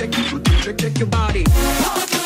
Check your body.